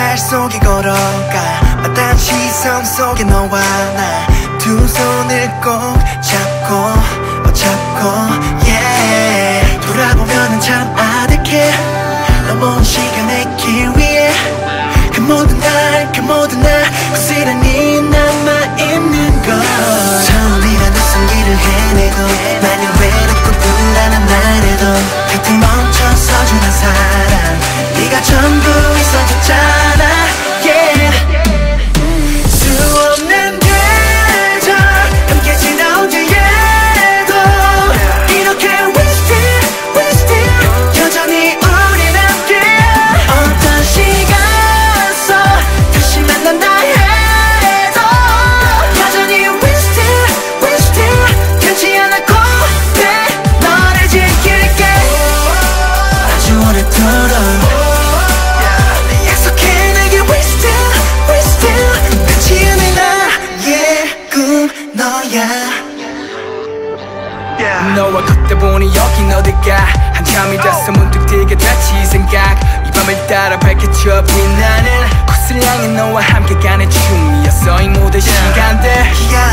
햇살 속에 걸어가. 마땅 시선 속에 너와 나 두 손을 꼭 잡고 어 잡고 yeah. 돌아보면은 참 yeah. 너와 걷다 보니 여긴 어딜까 한참이 oh. 됐어 문득 들게 됐지 생각 이 밤을 따라 밝혀져 빛나는 코스를 향해 너와 함께 가는 춤이었어 이 모든 yeah. 시간들 yeah.